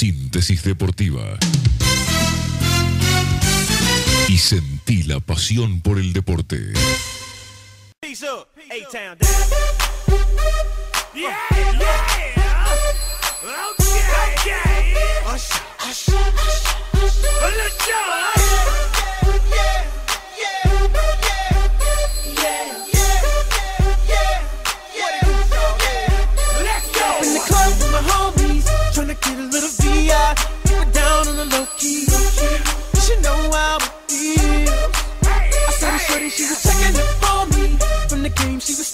Síntesis deportiva. Y sentí la pasión por el deporte. Yeah, yeah. Okay, okay.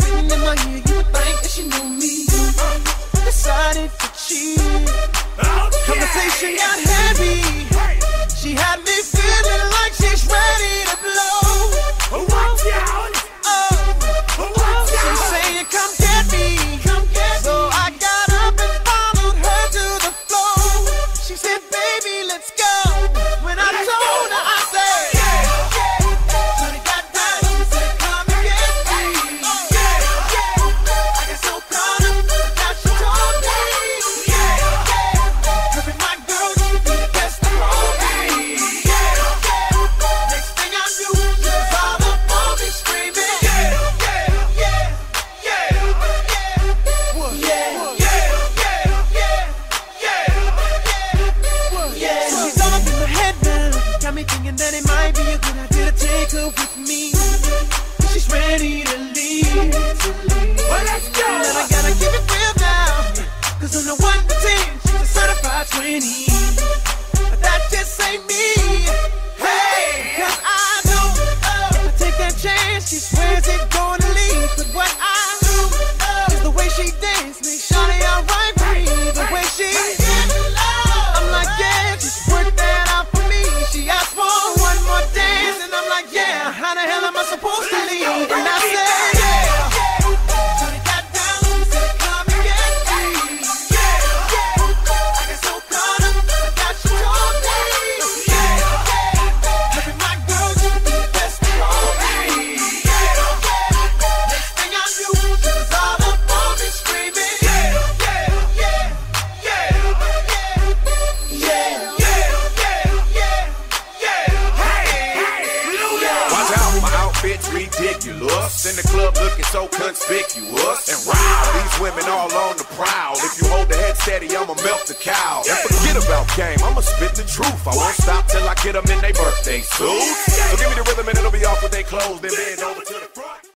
Sitting in my ear. You think that she knew me. Decided to cheat. Me thinking that it might be a good idea to take her with me. She's ready to leave. Well, let's go. And I gotta keep it real now. Cause on the 1 to 10, she's a certified 20. But that just ain't me. Hey! Supposed to leave? Outfit's ridiculous. In the club looking so conspicuous. And wow, these women all on the prowl. If you hold the head steady, I'ma melt the cow. And forget about game, I'ma spit the truth. I won't stop till I get them in their birthday suits. So give me the rhythm and it'll be off with their clothes, then bend over to the front.